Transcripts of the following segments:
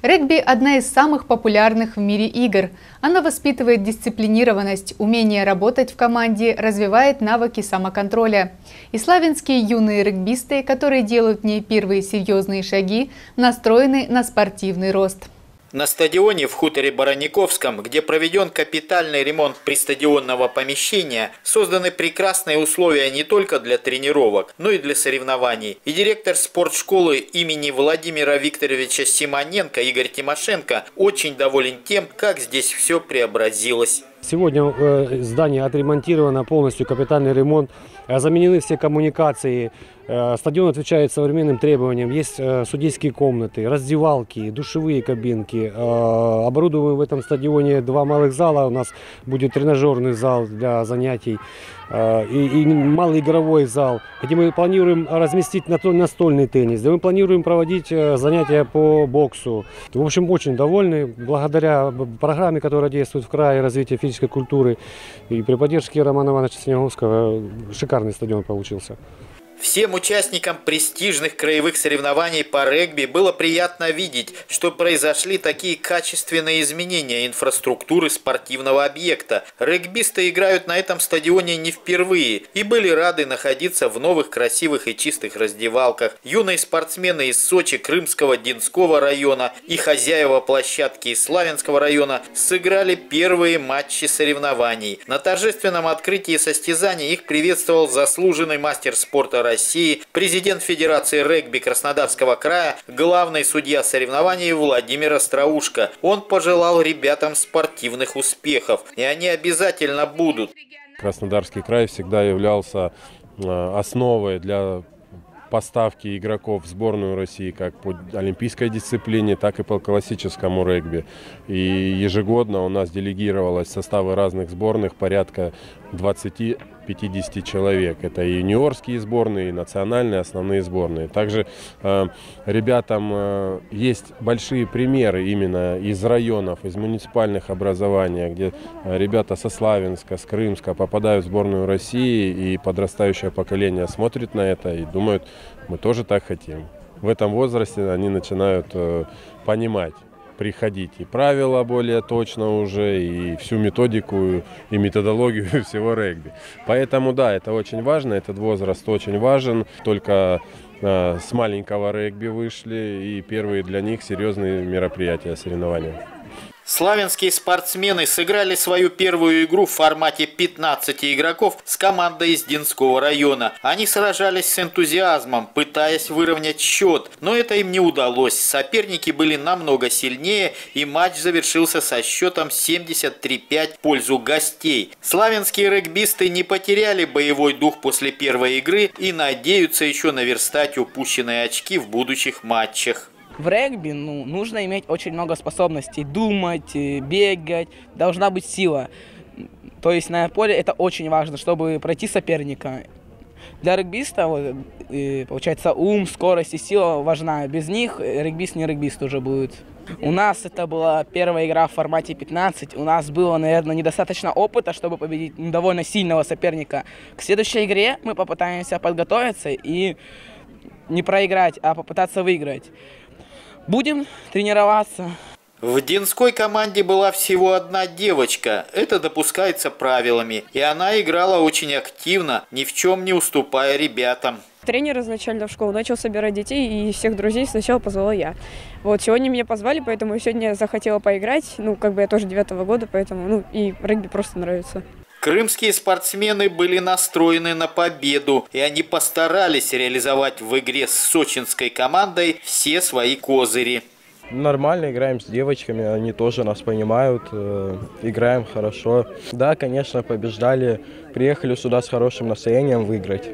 Регби – одна из самых популярных в мире игр. Она воспитывает дисциплинированность, умение работать в команде, развивает навыки самоконтроля. И славянские юные регбисты, которые делают в ней первые серьезные шаги, настроены на спортивный рост. На стадионе в хуторе Бараниковском, где проведен капитальный ремонт пристадионного помещения, созданы прекрасные условия не только для тренировок, но и для соревнований. И директор спортшколы имени Владимира Викторовича Симоненко Игорь Тимошенко очень доволен тем, как здесь все преобразилось. Сегодня э, здание отремонтировано полностью, капитальный ремонт. Э, заменены все коммуникации. Э, стадион отвечает современным требованиям. Есть судейские комнаты, раздевалки, душевые кабинки. Оборудуем в этом стадионе два малых зала. У нас будет тренажерный зал для занятий и, и малый игровой зал, где мы планируем разместить настольный теннис, где мы планируем проводить занятия по боксу. В общем, очень довольны. Благодаря программе, которая действует в крае развития физической физической культуры. И при поддержке Романа Ивановича Снеговского шикарный стадион получился. Всем участникам престижных краевых соревнований по регби было приятно видеть, что произошли такие качественные изменения инфраструктуры спортивного объекта. Регбисты играют на этом стадионе не впервые и были рады находиться в новых красивых и чистых раздевалках. Юные спортсмены из Сочи, Крымского, Динского района и хозяева площадки из Славянского района сыграли первые матчи соревнований. На торжественном открытии состязаний их приветствовал заслуженный мастер спорта России, президент Федерации регби Краснодарского края, главный судья соревнований Владимир Остроушко. Он пожелал ребятам спортивных успехов, и они обязательно будут. Краснодарский край всегда являлся э, основой для поставки игроков в сборную России как по олимпийской дисциплине, так и по классическому регби. И ежегодно у нас делегировалось составы разных сборных порядка 20 50 человек. Это и юниорские сборные, и национальные основные сборные. Также э, ребятам э, есть большие примеры именно из районов, из муниципальных образований, где э, ребята со Славянска, с Крымска попадают в сборную России, и подрастающее поколение смотрит на это и думают, мы тоже так хотим. В этом возрасте они начинают э, понимать приходить и правила более точно уже, и всю методику, и методологию всего регби. Поэтому да, это очень важно, этот возраст очень важен. Только э, с маленького регби вышли, и первые для них серьезные мероприятия, соревнования. Славянские спортсмены сыграли свою первую игру в формате 15 игроков с командой из Динского района. Они сражались с энтузиазмом, пытаясь выровнять счет, но это им не удалось. Соперники были намного сильнее, и матч завершился со счетом 73-5 в пользу гостей. Славянские регбисты не потеряли боевой дух после первой игры и надеются еще наверстать упущенные очки в будущих матчах в регби ну, нужно иметь очень много способностей. Думать, э, бегать, должна быть сила. То есть на поле это очень важно, чтобы пройти соперника. Для регбиста, вот, э, получается, ум, скорость и сила важна. Без них регбист не регбист уже будет. У нас это была первая игра в формате 15. У нас было, наверное, недостаточно опыта, чтобы победить довольно сильного соперника. К следующей игре мы попытаемся подготовиться и не проиграть, а попытаться выиграть. Будем тренироваться. В Динской команде была всего одна девочка. Это допускается правилами. И она играла очень активно, ни в чем не уступая ребятам. Тренер изначально в школу начал собирать детей, и всех друзей сначала позвала я. Вот, сегодня меня позвали, поэтому сегодня захотела поиграть. Ну, как бы я тоже девятого года, поэтому, ну, и регби просто нравится. Крымские спортсмены были настроены на победу, и они постарались реализовать в игре с сочинской командой все свои козыри. Нормально играем с девочками, они тоже нас понимают, э, играем хорошо. Да, конечно, побеждали, приехали сюда с хорошим настроением выиграть.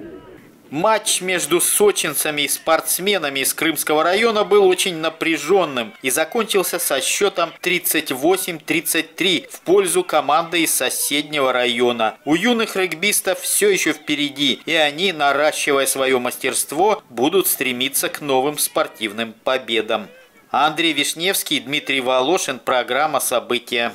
Матч между сочинцами и спортсменами из Крымского района был очень напряженным и закончился со счетом 38-33 в пользу команды из соседнего района. У юных регбистов все еще впереди, и они, наращивая свое мастерство, будут стремиться к новым спортивным победам. Андрей Вишневский, Дмитрий Волошин, программа «События».